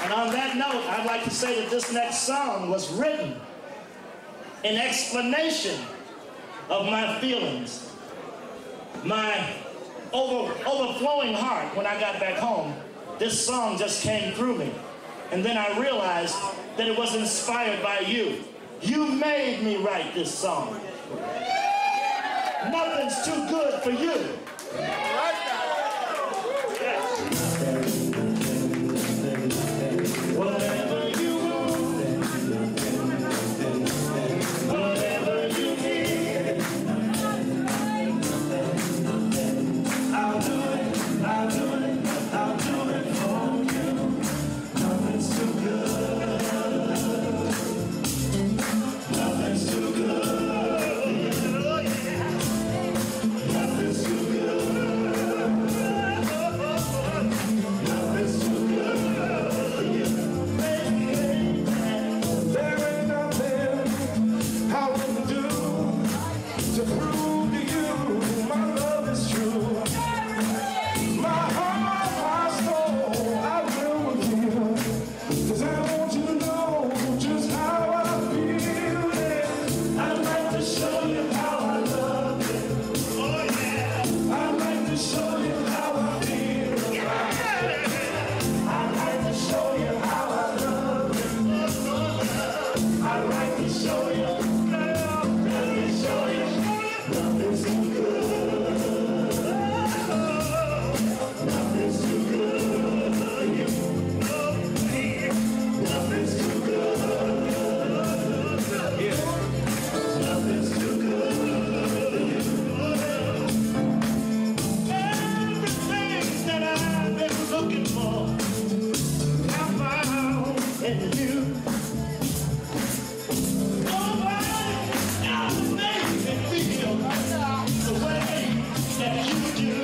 And on that note, I'd like to say that this next song was written in explanation of my feelings, my over, overflowing heart when I got back home. This song just came through me. And then I realized that it was inspired by you. You made me write this song. Nothing's too good for you.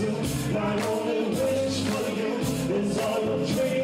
do. My only wish for you is all your dreams.